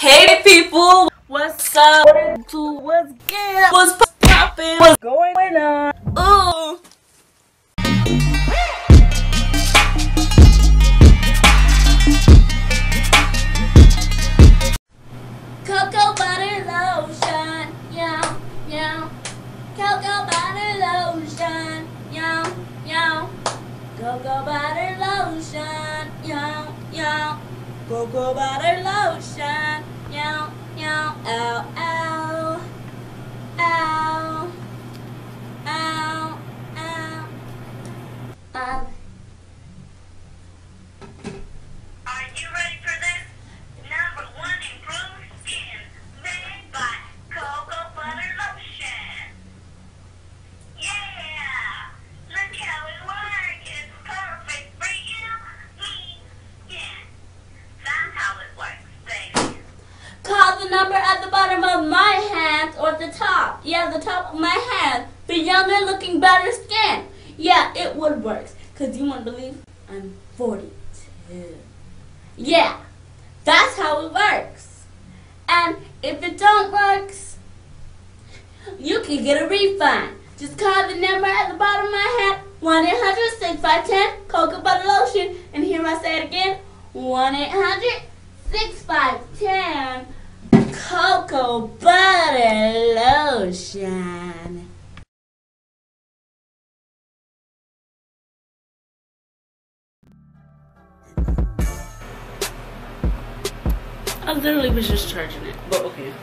Hey people, what's up? What's good? What's poppin'? What's going on? Ooh. Cocoa butter lotion, yum yum. Cocoa butter lotion, yum yum. Cocoa butter lotion, yum yum. Cocoa butter lotion, yum. Ow ow, ow, ow, ow. Um. Are you ready for this? Number one improved skin made by Cocoa Butter Lotion. Yeah! Look how it works. It's perfect for you, me, yeah. That's how it works, baby. Call the number at the bottom of my hand or the top. Yeah, the top of my hand. For younger looking better skin. Yeah, it would work. Cause you won't believe I'm 42. Yeah, that's how it works. And if it don't work, you can get a refund. Just call the number at the bottom of my hand, 1-800-6510 Cocoa Butter Lotion. And here I say it again, 1-800-6510 Cocoa Butter Lotion. I literally was just charging it, but okay.